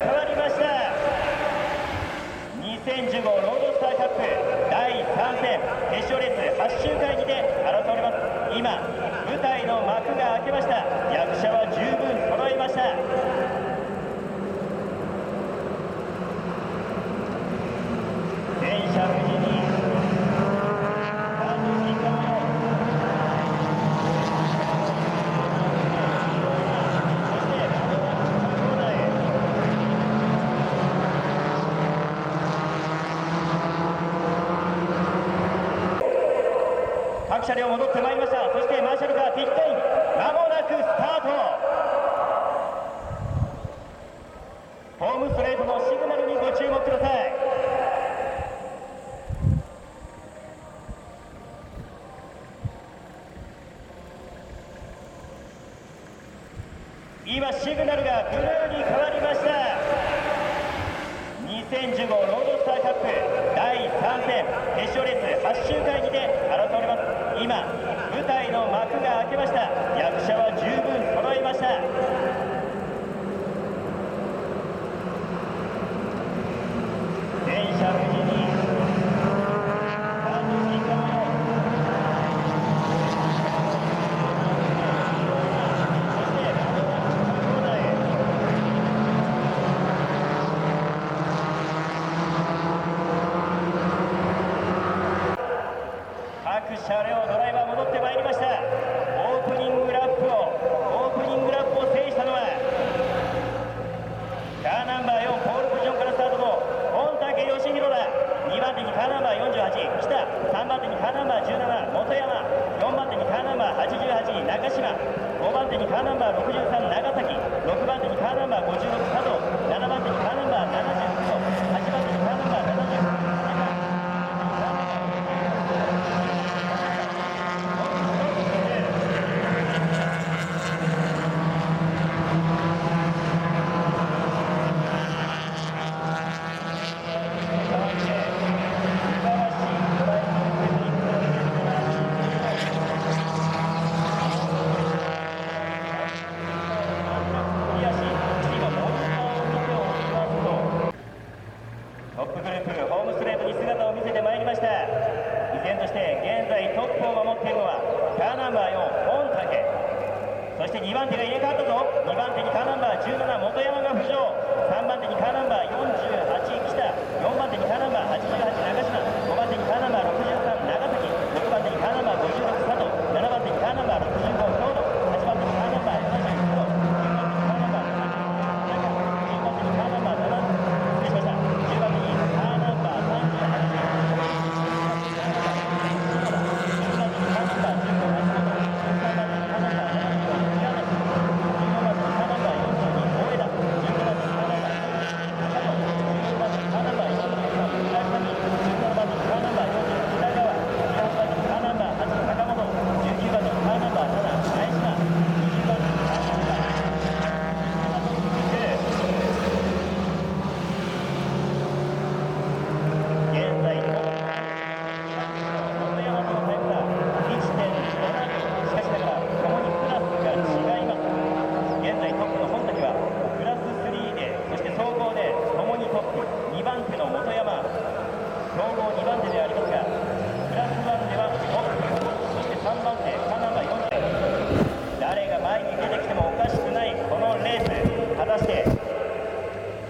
変わりました。2015ロードスターカップ第3戦決勝レース8周回にて争われます。今舞台の幕が開けました。役者は十分揃いました電車無事にスタートしていくかもそしてコーナーへ各車両戻ってまいりました。そしてマーシャルカーピットインまもなくスタート。ホームストレートのシグナルにご注目ください。今シグナルがブルーに変わりました。2015ロードスターカップ。第3戦決勝レース8周回にて争われます。今舞台の幕が開けました。役者は十分揃いました電車無事にスタートしていくかもそしてコーナーへ各車両ドライバー戻ってまいりました。オープニングラップをオープニングラップを制したのはカーナンバー4ポールポジションからスタートの本竹義弘だ。2番手にカーナンバー48北。3番手にカーナンバー17本山。4番手にカーナンバー88中島。5番手にカーナンバー63長崎。6番手にカーナンバー56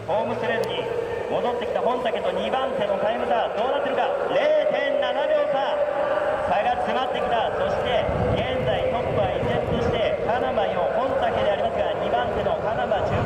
ホームスレートに戻ってきた本竹と2番手のタイム差どうなってるか。0.7秒差。差が詰まってきた。そして現在トップは依然としてカナマ4本竹でありますが2番手のカナマ17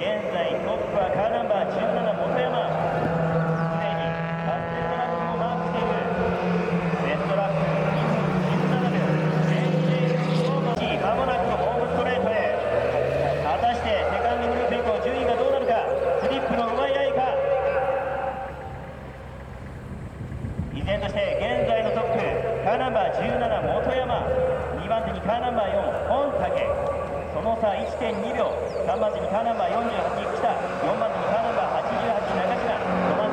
again. 1.2秒3番手にターナンバー48北4番手にターナンバー88中島。